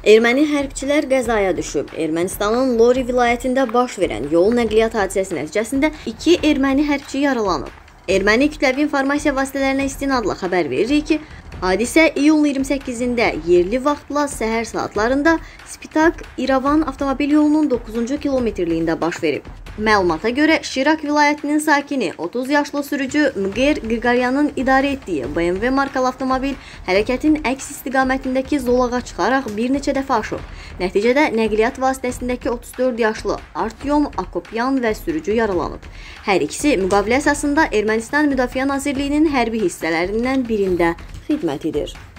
Erməni hərbçilər qəzaya düşüb. Ermənistanın Lori vilayətində baş verən yol nəqliyyat hadisəsi nəticəsində 2 erməni hərbçi yaralanıb. Erməni kütləvi informasiya vasitələrinə istinadla xəbər veririk ki, hadisə iyulun 28-də yerli vaxtla səhər saatlarında Spitak İrəvan avtomobil yolunun 9-cu kilometrliyində baş verib. Məlumata görə Şirak vilayətinin sakini 30 yaşlı sürücü Mqer Qriqoryanın idarə etdiyi BMW markalı avtomobil hərəkətin əks istiqamətindəki zolağa çıxaraq bir neçə dəfə aşıb. Nəticədə nəqliyyat vasitəsindəki 34 yaşlı Artyom Akopyan və sürücü yaralanıb. Hər ikisi müqavilə əsasında Ermənistan Müdafiə Nazirliyinin hərbi hissələrindən birində xidmət edir.